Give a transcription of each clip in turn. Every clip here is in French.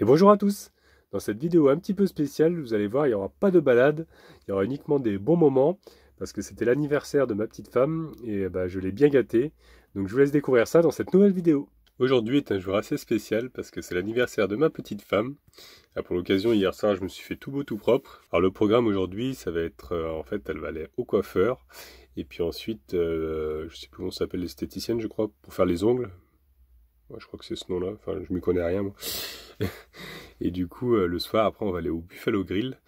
Et bonjour à tous Dans cette vidéo un petit peu spéciale, vous allez voir, il n'y aura pas de balade, il y aura uniquement des bons moments, parce que c'était l'anniversaire de ma petite femme, et bah, je l'ai bien gâté. Donc je vous laisse découvrir ça dans cette nouvelle vidéo. Aujourd'hui est un jour assez spécial, parce que c'est l'anniversaire de ma petite femme. Ah, pour l'occasion, hier soir, je me suis fait tout beau tout propre. Alors le programme aujourd'hui, ça va être, euh, en fait, elle va aller au coiffeur, et puis ensuite, euh, je sais plus comment s'appelle, l'esthéticienne, je crois, pour faire les ongles. Je crois que c'est ce nom-là, enfin, je m'y connais rien, moi. et du coup, euh, le soir, après, on va aller au Buffalo Grill.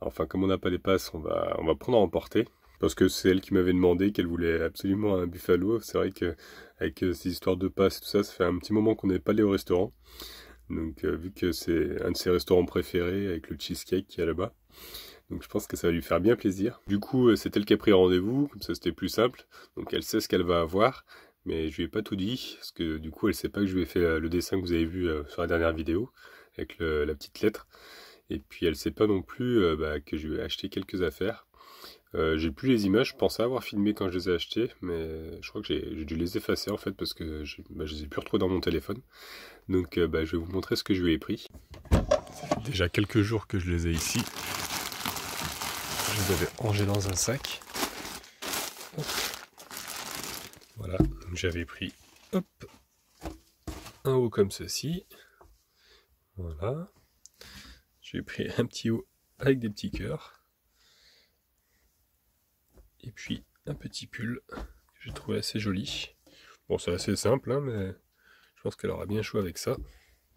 Enfin, comme on n'a pas les passes, on va, on va prendre à emporter. Parce que c'est elle qui m'avait demandé qu'elle voulait absolument un buffalo. C'est vrai que avec euh, ces histoires de passes et tout ça, ça fait un petit moment qu'on n'est pas allé au restaurant. Donc euh, vu que c'est un de ses restaurants préférés avec le cheesecake qui est là-bas. Donc je pense que ça va lui faire bien plaisir. Du coup, c'est elle qui a pris rendez-vous, comme ça c'était plus simple. Donc elle sait ce qu'elle va avoir mais je lui ai pas tout dit, parce que du coup elle sait pas que je lui ai fait le dessin que vous avez vu euh, sur la dernière vidéo, avec la petite lettre. Et puis elle sait pas non plus euh, bah, que je lui ai acheté quelques affaires. Euh, j'ai plus les images, je pensais avoir filmé quand je les ai achetées, mais je crois que j'ai dû les effacer en fait parce que je, bah, les ai plus retrouvés dans mon téléphone. Donc bah, je vais vous montrer ce que je lui ai pris. Déjà quelques jours que je les ai ici. Je les avais rangés dans un sac. Voilà, j'avais pris un haut comme ceci. Voilà. J'ai pris un petit haut avec des petits cœurs. Et puis un petit pull que j'ai trouvé assez joli. Bon, c'est assez simple, hein, mais je pense qu'elle aura bien chaud avec ça.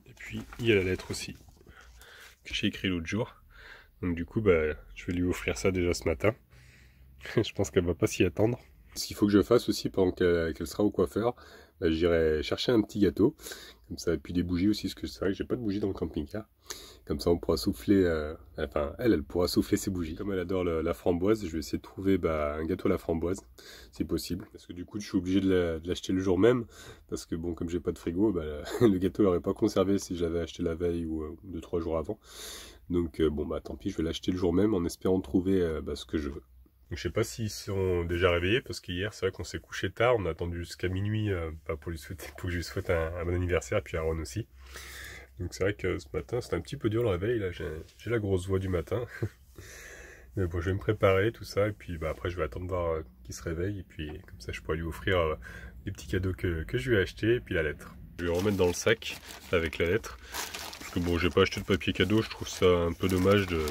Et puis il y a la lettre aussi que j'ai écrit l'autre jour. Donc du coup, bah, je vais lui offrir ça déjà ce matin. je pense qu'elle va pas s'y attendre. Ce qu'il faut que je fasse aussi pendant qu'elle sera au coiffeur, bah, j'irai chercher un petit gâteau, comme ça, et puis des bougies aussi, parce que c'est vrai que j'ai pas de bougies dans le camping-car. Comme ça, on pourra souffler, euh, enfin, elle, elle pourra souffler ses bougies. Comme elle adore la framboise, je vais essayer de trouver bah, un gâteau à la framboise, si possible. Parce que du coup, je suis obligé de l'acheter le jour même, parce que bon, comme j'ai pas de frigo, bah, le gâteau n'aurait pas conservé si j'avais acheté la veille ou euh, deux, trois jours avant. Donc euh, bon, bah tant pis, je vais l'acheter le jour même en espérant trouver bah, ce que je veux. Je sais pas s'ils sont déjà réveillés parce qu'hier c'est vrai qu'on s'est couché tard, on a attendu jusqu'à minuit euh, pour lui souhaiter, pour que je lui souhaite un, bon anniversaire et puis Aaron aussi. Donc c'est vrai que ce matin c'est un petit peu dur le réveil, là j'ai la grosse voix du matin. Mais bon je vais me préparer tout ça et puis bah, après je vais attendre voir euh, qu'il se réveille et puis comme ça je pourrai lui offrir euh, les petits cadeaux que, que je lui ai achetés et puis la lettre. Je vais remettre dans le sac avec la lettre. Parce que bon j'ai pas acheté de papier cadeau, je trouve ça un peu dommage de.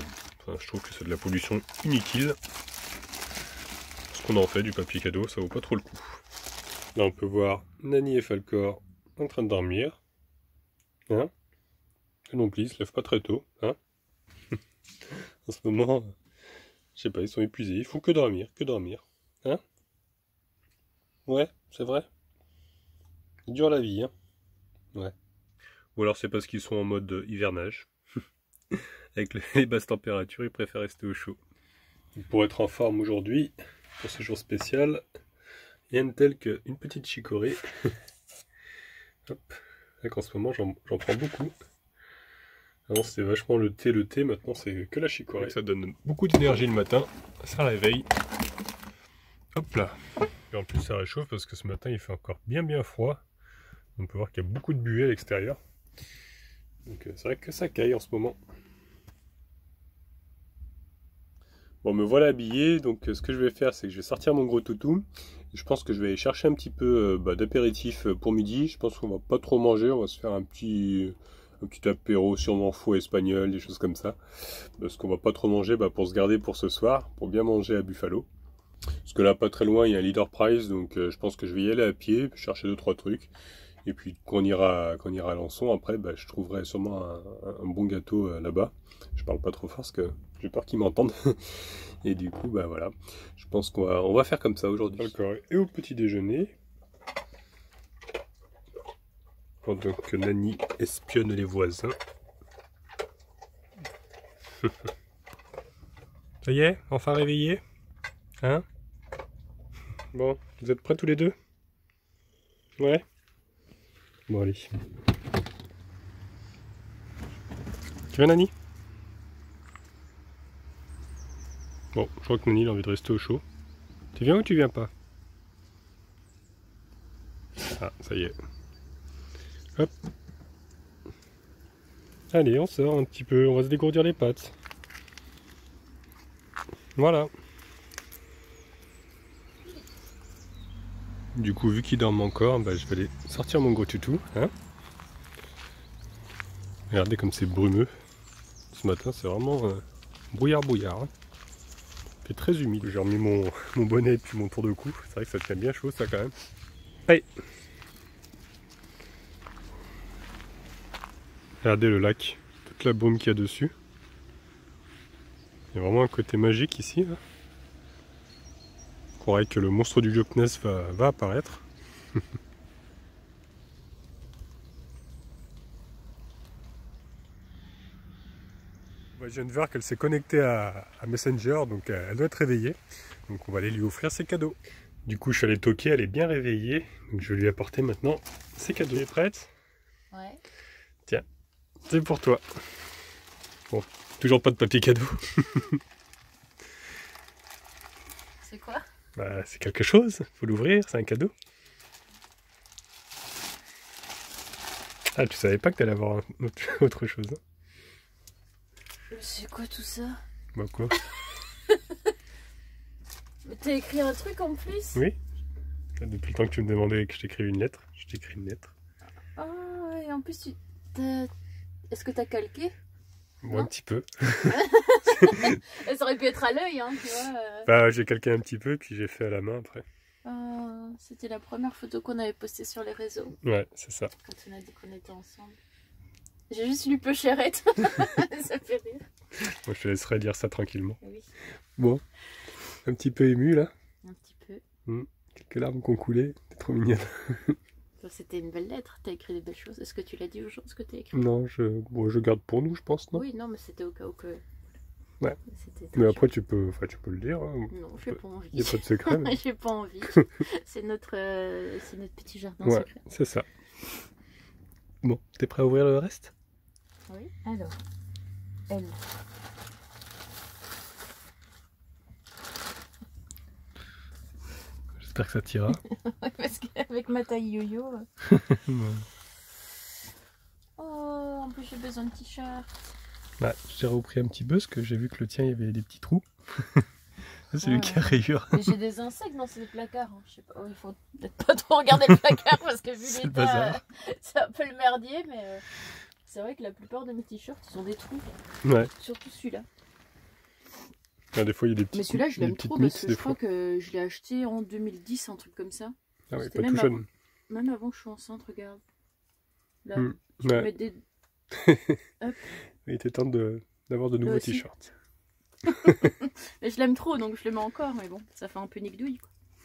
Enfin, je trouve que c'est de la pollution inutile qu'on en fait du papier cadeau, ça vaut pas trop le coup. Là on peut voir Nani et Falcor en train de dormir. Hein? Non plus, ils se lèvent pas très tôt. Hein? En ce moment, je sais pas, ils sont épuisés, ils font que dormir, que dormir. Hein? Ouais, c'est vrai. Il dure la vie, hein Ouais. Ou alors c'est parce qu'ils sont en mode hivernage. Avec les basses températures, ils préfèrent rester au chaud. Pour être en forme aujourd'hui, pour ce jour spécial. Rien de tel qu'une petite chicorée. Hop. En ce moment, j'en prends beaucoup. Avant, c'était vachement le thé, le thé. Maintenant, c'est que la chicorée. Ça donne beaucoup d'énergie le matin. Ça réveille. Hop là. Et en plus, ça réchauffe parce que ce matin, il fait encore bien bien froid. On peut voir qu'il y a beaucoup de buée à l'extérieur. Donc, euh, c'est vrai que ça caille en ce moment. Bon, me voilà habillé, donc euh, ce que je vais faire, c'est que je vais sortir mon gros toutou. Je pense que je vais aller chercher un petit peu euh, bah, d'apéritif euh, pour midi. Je pense qu'on va pas trop manger, on va se faire un petit, petit apéro sûrement faux espagnol, des choses comme ça. Parce qu'on va pas trop manger bah, pour se garder pour ce soir, pour bien manger à Buffalo. Parce que là, pas très loin, il y a un leader price, donc je pense que je vais y aller à pied, chercher deux trois trucs. Et puis quand on ira, à Lançon, après, bah, je trouverai sûrement un, bon gâteau là-bas. Je parle pas trop fort parce que j'ai peur qu'ils m'entendent. et du coup, bah voilà, je pense qu'on va, on va faire comme ça aujourd'hui. D'accord. Et au petit déjeuner, pendant que Nani espionne les voisins. ça y est, enfin réveillé? Hein? Bon, vous êtes prêts tous les deux? Ouais? Bon, allez. Tu viens, Nani? Bon, je crois que Nani a envie de rester au chaud. Tu viens ou tu viens pas? Ah, ça y est. Hop. Allez, on sort un petit peu, on va se dégourdir les pattes. Voilà. Du coup, vu qu'il dorment encore, bah, je vais aller sortir mon gros toutou. Hein Regardez comme c'est brumeux. Ce matin, c'est vraiment brouillard-brouillard. Hein très humide. J'ai remis mon, mon bonnet et puis mon tour de cou. C'est vrai que ça tient bien chaud, ça, quand même. Allez Regardez le lac, toute la brume qu'il y a dessus. Il y a vraiment un côté magique ici. Là. On croirait que le monstre du Loch Ness va, va apparaître. je viens de voir qu'elle s'est connectée à, Messenger, donc euh, elle doit être réveillée. Donc on va aller lui offrir ses cadeaux. Du coup, je suis allé toquer, elle est bien réveillée. Donc je vais lui apporter maintenant ses cadeaux. Tu es prête? Ouais. Tiens, c'est pour toi. Bon, toujours pas de papier cadeau. c'est quoi? Bah, c'est quelque chose. Faut l'ouvrir, c'est un cadeau. Ah, tu savais pas que t'allais avoir autre chose. Hein? C'est quoi tout ça? Bah quoi? Mais t'as écrit un truc en plus? Oui. Depuis le temps que tu me demandais que je t'écrive une lettre, je t'écris une lettre. Ah, et en plus, tu... Est-ce que t'as calqué? Moi, un petit peu. Ça aurait pu être à l'œil, hein, tu vois. Euh. Bah, j'ai calqué un petit peu, puis j'ai fait à la main après. Ah, c'était la première photo qu'on avait postée sur les réseaux. Ouais, c'est ça. Quand on a dit qu'on était ensemble. J'ai juste lu peu chérette. ça fait rire. Moi, je te laisserai dire ça tranquillement. Oui. Bon. Un petit peu ému, là. Un petit peu. Hmm. Quelques larmes qui ont coulé. T'es trop mignonne. C'était une belle lettre, t'as écrit des belles choses. Est-ce que tu l'as dit aux gens ce que t'as écrit? Non, je, bon, je garde pour nous, je pense, non? Oui, non, mais c'était au cas où que. Ouais. Mais après, tu peux, enfin, tu peux le dire. Hein. Non, j'ai pas envie. Il n'y a pas de secret. Mais... j'ai pas envie. c'est notre, euh, notre petit jardin ouais, secret. C'est ça. Bon, t'es prêt à ouvrir le reste? Oui. Alors, elle. J'espère que ça t'ira. Parce qu'avec ma taille yo-yo. oh, en plus j'ai besoin de t-shirt. Bah, j'ai repris un petit peu parce que j'ai vu que le tien il y avait des petits trous. c'est lui qui a rayure. j'ai des insectes dans ces placards. Hein. Je sais pas, oh, il faut peut-être pas trop regarder le placard parce que vu l'état, c'est un peu le merdier, mais euh, c'est vrai que la plupart de mes t-shirts ils ont des trous. Ouais. Surtout celui-là. Ah, des fois, il y a des petits. Mais celui-là, je l'aime trop parce que je crois que je l'ai acheté en 2010, un truc comme ça. Ah oui, pas tout jeune. Même avant que je sois enceinte, regarde. Là, hmm. je ouais. mettre des... Hop. Il était temps d'avoir de, nouveaux t-shirts. mais je l'aime trop, donc je le mets encore. Mais bon, ça fait un peu nique douille.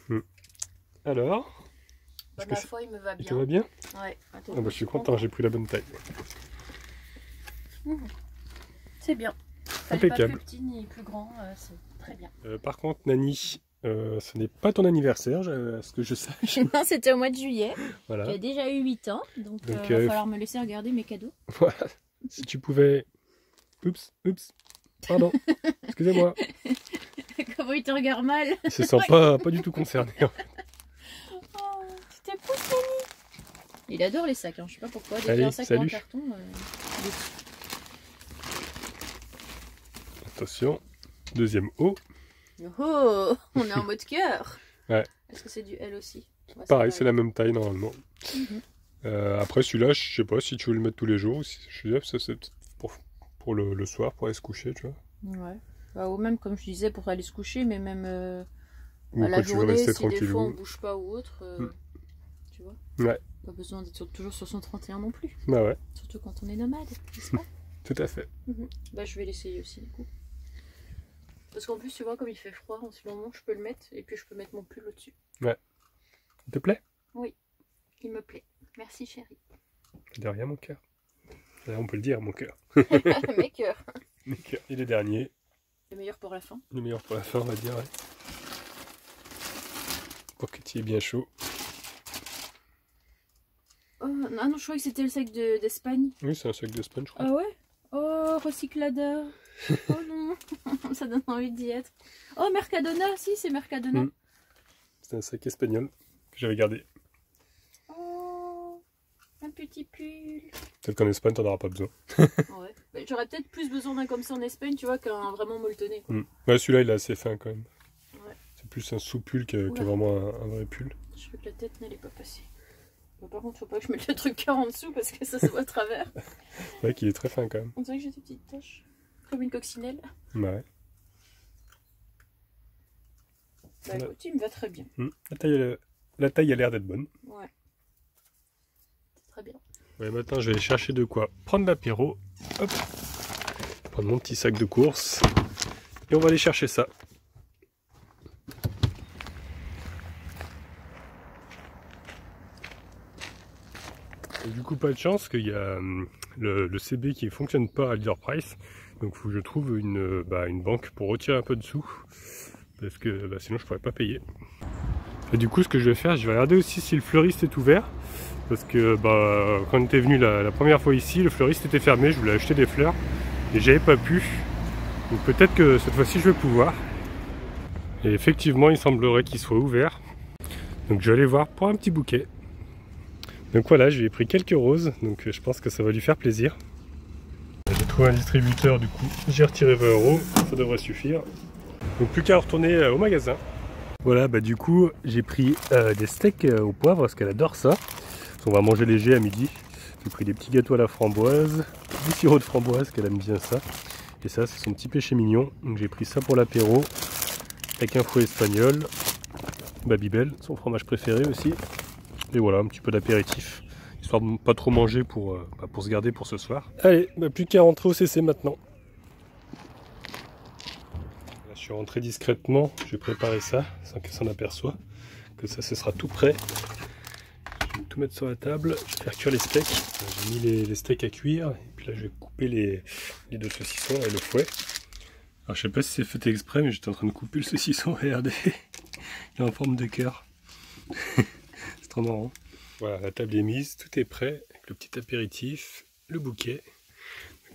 Hmm. Alors bah, Ma foi, il me va bien. Ça va bien? Ouais. Attends, ah bah, je suis content, j'ai pris la bonne taille. Mmh. C'est bien. Impeccable. Pas plus petit ni plus grand, euh, c'est très bien. Euh, par contre, Nani, euh, ce n'est pas ton anniversaire, à ce que je sache. non, c'était au mois de juillet. Voilà. J'ai déjà eu 8 ans, donc, il va falloir me laisser regarder mes cadeaux. Voilà. Si tu pouvais... Oups, oups. Pardon. Excusez-moi. Comment il te regarde mal? Il se sent pas, pas du tout concerné. En fait. Oh, tu t'es poussé, Il adore les sacs, hein. je sais pas pourquoi. Dès Allez, un sac salut. en carton, Attention, deuxième haut. Oh, on est en mode cœur. Ouais. Est-ce que c'est du L aussi? Pareil, c'est la même taille normalement. Mhm. euh, après celui-là, je sais pas si tu veux le mettre tous les jours ou si je sais, c'est pour, pour le, le, soir, pour aller se coucher, tu vois. Ouais. Bah, ou même, comme je disais, pour aller se coucher, mais même euh, ou à la tu journée, veux rester si tranquille. des fois on bouge pas ou autre, euh, mm. tu vois. Ouais. Pas besoin d'être toujours sur son 31 non plus. Bah ouais. Surtout quand on est nomade, n'est-ce pas? Tout à fait. Mhm. Bah je vais l'essayer aussi du coup. Parce qu'en plus, tu vois, comme il fait froid en ce moment, je peux le mettre et puis je peux mettre mon pull au-dessus. Ouais. Il te plaît? Oui, il me plaît. Merci chérie. De rien, mon cœur. On peut le dire, mon cœur. Mes cœurs. Mes cœurs. Et le dernier. Le meilleur pour la fin. Le meilleur pour la fin, on va dire, ouais. Pour que tu aies bien chaud. Oh, non, non, je croyais que c'était le sac d'Espagne. oui, c'est un sac d'Espagne, je crois. Ah ouais? Oh, recycladeur. Oh non, ça donne envie d'y être. Oh, Mercadona, si, c'est Mercadona. C'est un sac espagnol que j'avais gardé. Oh, Un petit pull. Peut-être qu'en Espagne, t'en auras pas besoin. ouais. Bah, J'aurais peut-être plus besoin d'un comme ça en Espagne, tu vois, qu'un vraiment molletonné. Mm. Ouais, celui-là, il est assez fin quand même. Ouais. C'est plus un sous-pull que, vraiment un, un vrai pull. Je veux que la tête n'allait pas passer. Bon, par contre, faut pas que je mette le truc en dessous parce que ça se voit à travers. C'est vrai qu'il est très fin quand même. On dirait que j'ai des petites taches. Comme une coccinelle. Ouais. Bah Ouais. écoute, il me va très bien. Mm. La, taille, elle- la taille a l'air d'être bonne. Ouais. C'est très bien. Ouais, maintenant, je vais aller chercher de quoi prendre l'apéro. Hop. Prendre mon petit sac de course. Et on va aller chercher ça. Et du coup, pas de chance qu'il y a le, le CB qui fonctionne pas à Leader Price. Donc, faut que je trouve une, euh, bah, une banque pour retirer un peu de sous. Parce que bah, sinon, je pourrais pas payer. Et du coup, ce que je vais faire, je vais regarder aussi si le fleuriste est ouvert. Parce que bah, quand on était venu la, la première fois ici, le fleuriste était fermé, je voulais acheter des fleurs et j'avais pas pu. Donc peut-être que cette fois-ci je vais pouvoir. Et effectivement, il semblerait qu'il soit ouvert. Donc je vais aller voir pour un petit bouquet. Donc voilà, je lui ai pris quelques roses, donc je pense que ça va lui faire plaisir. Un distributeur du coup, j'ai retiré 20 euros, ça devrait suffire. Donc plus qu'à retourner euh, au magasin. Voilà, bah du coup, j'ai pris euh, des steaks euh, au poivre parce qu'elle adore ça. On va manger léger à midi. J'ai pris des petits gâteaux à la framboise, du sirop de framboise qu'elle aime bien ça. Et ça, c'est son petit péché mignon. Donc j'ai pris ça pour l'apéro avec un fouet espagnol, Babybel, son fromage préféré aussi. Et voilà, un petit peu d'apéritif, histoire de pas trop manger pour, euh, bah, pour se garder pour ce soir. Allez, bah, plus qu'à rentrer au CC maintenant. Là, je suis rentré discrètement, je vais préparer ça sans qu'elle s'en aperçoive. Que ça, ce sera tout prêt. Je vais tout mettre sur la table, je vais faire cuire les steaks. J'ai mis les, les steaks à cuire, et puis là je vais couper les, les deux saucissons et le fouet. Alors je sais pas si c'est fait exprès, mais j'étais en train de couper le saucisson, regardez. Il est en forme de cœur. c'est trop marrant. Voilà, la table est mise, tout est prêt, avec le petit apéritif, le bouquet.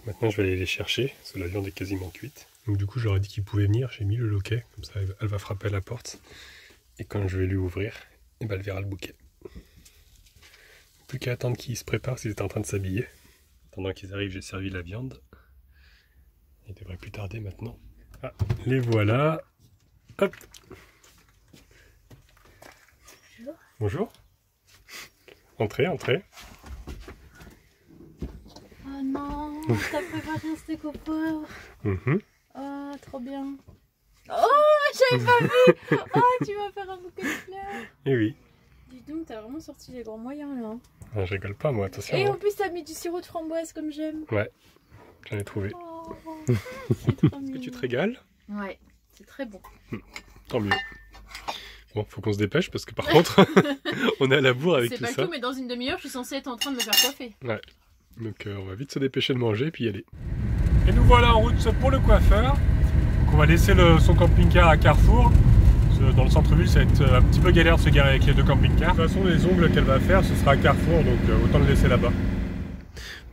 Maintenant je vais aller les chercher, parce que la viande est quasiment cuite. Donc du coup j'aurais dit qu'il pouvait venir, j'ai mis le loquet, comme ça elle va frapper à la porte. Et quand je vais lui ouvrir, et ben elle verra le bouquet. Plus qu'à attendre qu'ils se préparent s'ils étaient en train de s'habiller. Pendant qu'ils arrivent, j'ai servi la viande. Il devrait plus tarder maintenant. Ah, les voilà. Hop. Bonjour. Entrez, entrez. Oh non, t'as préparé un steak au poivre. Oh, trop bien. Oh, j'avais pas vu. Oh, tu vas faire un bouquet de fleurs. Et oui. Dis donc, t'as vraiment sorti les grands moyens là. Ah, je rigole pas, moi, attention. Et en hein. plus, t'as mis du sirop de framboise comme j'aime. J'en ai trouvé. Oh, trop Que tu te régales? Ouais, c'est très bon. Tant mieux. Bon, faut qu'on se dépêche parce que par contre, on est à la bourre avec C'est tout pas ça. tout, mais dans une demi-heure, je suis censée être en train de me faire coiffer. Donc euh, on va vite se dépêcher de manger et puis y aller. Et nous voilà en route pour le coiffeur. Donc on va laisser le- son camping-car à Carrefour. Dans le centre-ville, ça va être euh, un petit peu galère de se garer avec les deux camping-cars. De toute façon, les ongles qu'elle va faire, ce sera à Carrefour, donc euh, autant le laisser là-bas.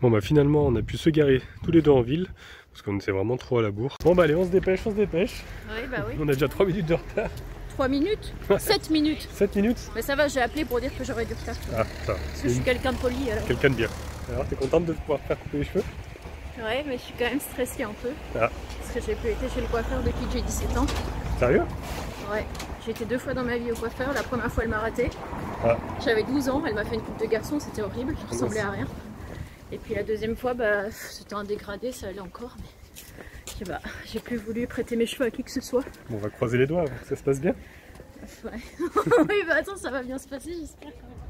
Bon bah finalement, on a pu se garer tous les deux en ville, parce qu'on était vraiment trop à la bourre. Bon bah allez, on se dépêche, on se dépêche. Oui, bah oui. On a déjà 3 minutes de retard. 3 minutes 7 minutes. 7 minutes Mais ça va, j'ai appelé pour dire que j'aurais du retard. Ah, ça va. Parce que je suis quelqu'un de poli alors. Quelqu'un de bien. Alors, t'es contente de pouvoir faire couper les cheveux? Ouais, mais je suis quand même stressée un peu. Ah. Parce que j'ai plus été chez le coiffeur depuis que j'ai 17 ans. Sérieux? Ouais, j'ai été deux fois dans ma vie au coiffeur. La première fois, elle m'a raté. Ah. J'avais 12 ans, elle m'a fait une coupe de garçon, c'était horrible, je ressemblais à rien. Et puis la deuxième fois, bah, c'était un dégradé, ça allait encore. Mais j'ai plus voulu prêter mes cheveux à qui que ce soit. Bon, on va croiser les doigts, que ça se passe bien. Ouais. oui, bah attends, ça va bien se passer, j'espère quand même.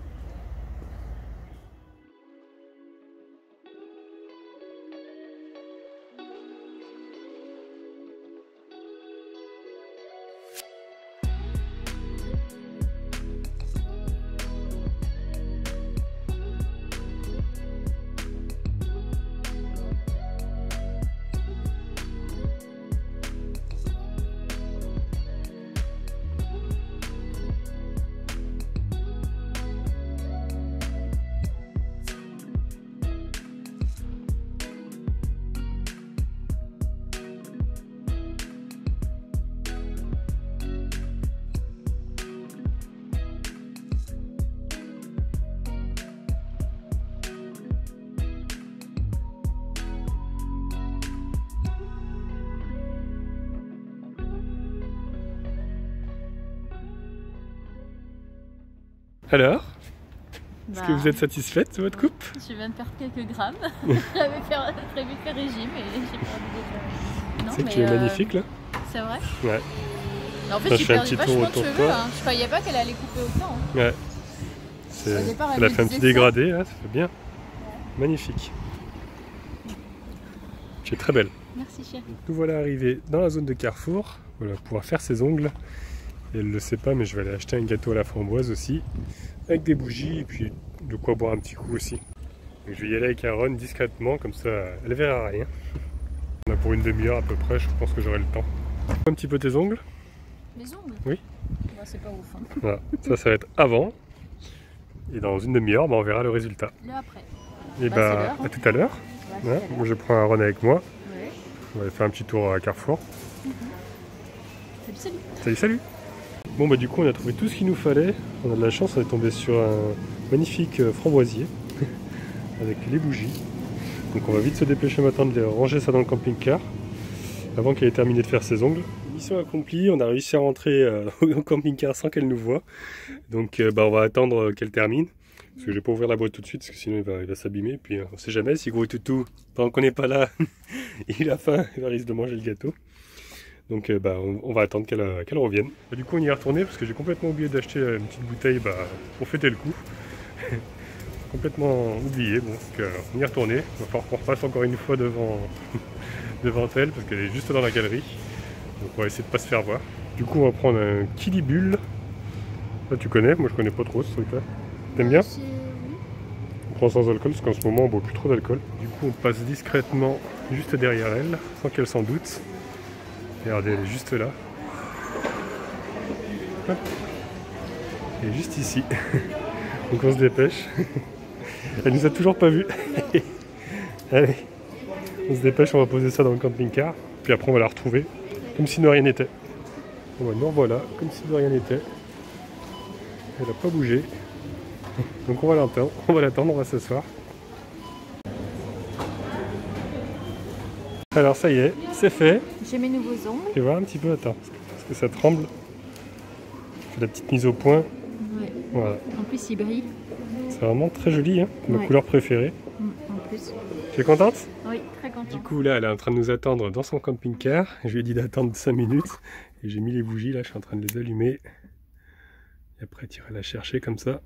Alors Est-ce Bah, que vous êtes satisfaite de votre coupe? Je viens de perdre quelques grammes. J'avais prévu de faire régime et j'ai perdu des Non, C'est que tu es euh, magnifique là C'est vrai Ouais. En fait, j'ai perdu petit tour vachement de autour de cheveux. Hein. Je croyais pas qu'elle allait couper autant. hein. Ouais. Au départ, elle Elle a fait un petit dégradé ça fait bien. Magnifique. Tu es très belle. Merci, chérie. Nous voilà arrivés dans la zone de Carrefour. Voilà, pour pouvoir faire ses ongles. Et elle ne le sait pas, mais je vais aller acheter un gâteau à la framboise aussi. Avec des bougies et puis de quoi boire un petit coup aussi. Donc, je vais y aller avec Aaron discrètement, comme ça elle verra rien. On a pour une demi-heure à peu près, je pense que j'aurai le temps. Un petit peu tes ongles. Les ongles Oui. Bah, c'est pas ouf. Hein. Voilà, ça, ça va être avant. Et dans une demi-heure, bah, on verra le résultat. Là après. Et Bah, bah, l'heure, hein. à tout à l'heure. Ouais, Ouais, moi, je prends Aaron avec moi. Ouais. On va aller faire un petit tour à Carrefour. Salut, salut. Salut, salut Bon bah du coup on a trouvé tout ce qu'il nous fallait. On a de la chance, on est tombé sur un magnifique euh, framboisier avec les bougies. Donc on va vite se dépêcher maintenant de ranger ça dans le camping-car avant qu'elle ait terminé de faire ses ongles. Mission accomplie, on a réussi à rentrer euh, au camping-car sans qu'elle nous voie. Donc euh, bah, on va attendre qu'elle termine. Parce que je vais pas ouvrir la boîte tout de suite parce que sinon il va, va s'abîmer. Puis on sait jamais si gros toutou, pendant qu'on n'est pas là, il a faim, il risque de manger le gâteau. Donc euh, bah, on, on va attendre qu'elle euh, revienne. Bah, du coup on y est retourné parce que j'ai complètement oublié d'acheter euh, une petite bouteille bah, pour fêter le coup. complètement oublié, bon, donc euh, on y est retourné. Il va falloir qu'on repasse encore une fois devant, devant elle parce qu'elle est juste dans la galerie. Donc on va essayer de pas se faire voir. Du coup on va prendre un Kilibul. Ça tu connais, moi je connais pas trop ce truc là. T'aimes bien? On prend sans alcool parce qu'en ce moment on boit plus trop d'alcool. Du coup on passe discrètement juste derrière elle sans qu'elle s'en doute. Regardez, elle est juste là. Elle est juste ici. Donc on se dépêche. Elle nous a toujours pas vus. Allez, on se dépêche, on va poser ça dans le camping-car. Puis après on va la retrouver comme si de rien n'était. Nous voilà, comme si de rien n'était. Elle n'a pas bougé. Donc on va l'attendre, on va l'attendre, on va s'asseoir. Alors ça y est, c'est fait. J'ai mes nouveaux ongles. Tu vois un petit peu, attends, parce que ça tremble. Je fais la petite mise au point. Ouais. Voilà, En plus, ils brillent. c'est vraiment très joli, hein. ma Ouais. couleur préférée. Mm, En plus. Tu es contente? Oui, très Du content. coup là, elle est en train de nous attendre dans son camping-car. Je lui ai dit d'attendre 5 minutes. Et j'ai mis les bougies, là je suis en train de les allumer. Et après tu iras la chercher comme ça.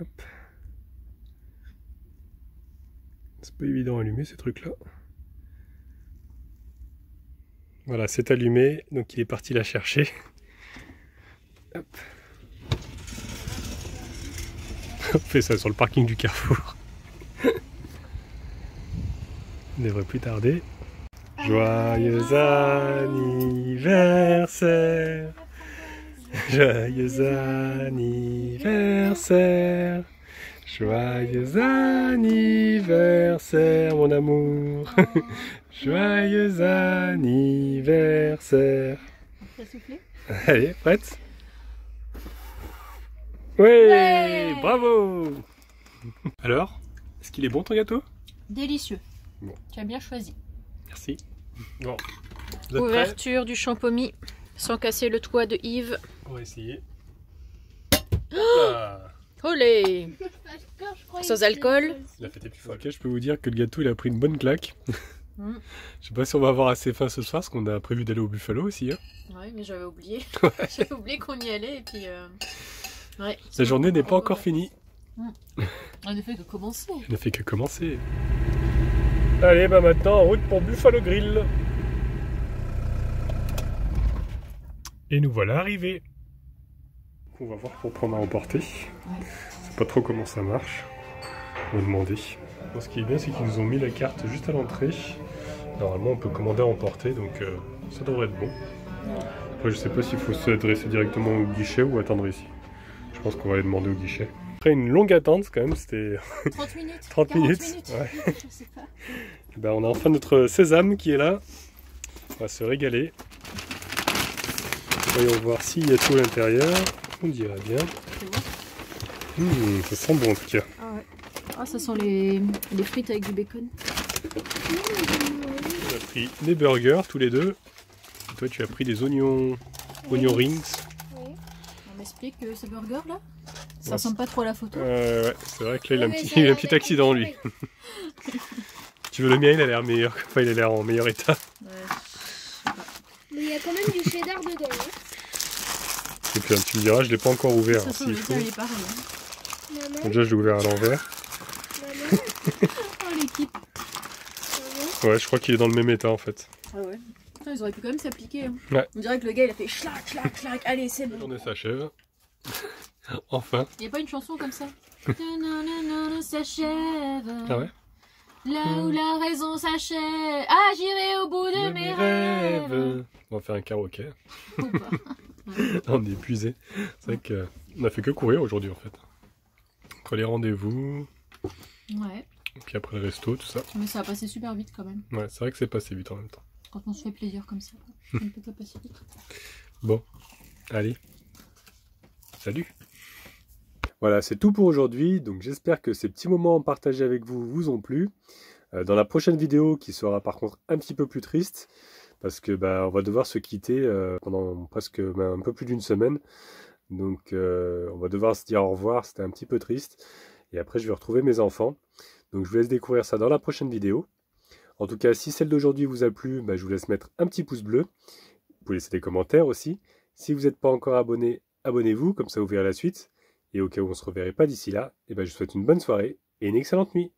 Hop. C'est pas évident à allumer ces trucs-là. Voilà, c'est allumé, donc il est parti la chercher. Hop. On fait ça sur le parking du Carrefour. On devrait plus tarder. Joyeux anniversaire Joyeux anniversaire Joyeux anniversaire mon amour Joyeux anniversaire T'as soufflé Allez, prête? Oui Ouais Bravo Alors, est-ce qu'il est bon ton gâteau? Délicieux. Bon. Tu as bien choisi. Merci. Bon, vous êtes prêts? Ouverture du champomis sans casser le toit de Yves. On va essayer. Hop Olé Sans alcool. La fête est plus folle. Ok, je peux vous dire que le gâteau il a pris une bonne claque. Mm. Je sais pas si on va avoir assez faim ce soir, parce qu'on a prévu d'aller au Buffalo aussi. hein. Ouais, mais j'avais oublié. j'avais oublié qu'on y allait et puis. euh, Ouais. La journée n'est pas encore finie. On ne fait que commencer. Elle ne fait que commencer. Allez, bah maintenant en route pour Buffalo Grill. Et nous voilà arrivés. On va voir pour prendre à emporter. Je sais pas trop comment ça marche. On va demander. Bon, ce qui est bien, c'est qu'ils nous ont mis la carte juste à l'entrée. Normalement, on peut commander à emporter, donc euh, ça devrait être bon. Après, je sais pas s'il faut s'adresser directement au guichet ou attendre ici. Je pense qu'on va aller demander au guichet. Après une longue attente, quand même, c'était 30 minutes 30 40 minutes. Ouais. Je sais pas. Ben, on a enfin notre sésame qui est là. On va se régaler. Voyons voir s'il y a tout à l'intérieur. On dirait bien. C'est bon Hum, ça sent bon en tout cas. Ah ouais. Ah, ça sent les, les frites avec du bacon. On a pris des burgers tous les deux. Et toi, tu as pris des oignons, oignons rings. On m'explique ce burger là Ça ressemble pas trop à la photo. Euh, ouais, c'est vrai que là, il a un petit, ça il a un va petit avec accident, lui. Tu veux le mien, il a l'air meilleur. Enfin, il a l'air en meilleur état. Ouais. Mais il y a quand même du cheddar dedans. hein. Et puis, tu me diras, je l'ai pas encore ouvert, Ça hein, s'il faut. pareil. hein. Déjà, je l'ai ouvert à l'envers. Oh l'équipe. Ouais, je crois qu'il est dans le même état, en fait. Ah ouais. Putain, ils auraient pu quand même s'appliquer. hein. Ouais. On dirait que le gars il a fait schlac, schlac, schlac. Allez, c'est La bon. journée s'achève. enfin. Il n'y a pas une chanson comme ça? S'achève. Ah ouais? Là où la raison s'achève. Ah, j'irai au bout de, De mes rêves. On va faire un karaoké. Ou pas. On est épuisé. C'est vrai qu'on a fait que courir aujourd'hui, en fait. Entre les rendez-vous, Ouais. Et puis après le resto, tout ça. Mais ça a passé super vite quand même. Ouais, c'est vrai que c'est passé vite en même temps. Quand on se fait plaisir comme ça. Ça ne peut pas passer vite. Bon, allez. Salut Voilà, c'est tout pour aujourd'hui. Donc j'espère que ces petits moments partagés avec vous vous ont plu. Euh, dans la prochaine vidéo, qui sera par contre un petit peu plus triste, parce que bah, on va devoir se quitter euh, pendant presque bah, un peu plus d'une semaine. Donc euh, on va devoir se dire au revoir, c'était un petit peu triste. Et après je vais retrouver mes enfants. Donc je vous laisse découvrir ça dans la prochaine vidéo. En tout cas, si celle d'aujourd'hui vous a plu, bah, je vous laisse mettre un petit pouce bleu. Vous pouvez laisser des commentaires aussi. Si vous n'êtes pas encore abonné, abonnez-vous, comme ça vous verrez la suite. Et au cas où on ne se reverrait pas d'ici là, eh ben, je vous souhaite une bonne soirée et une excellente nuit.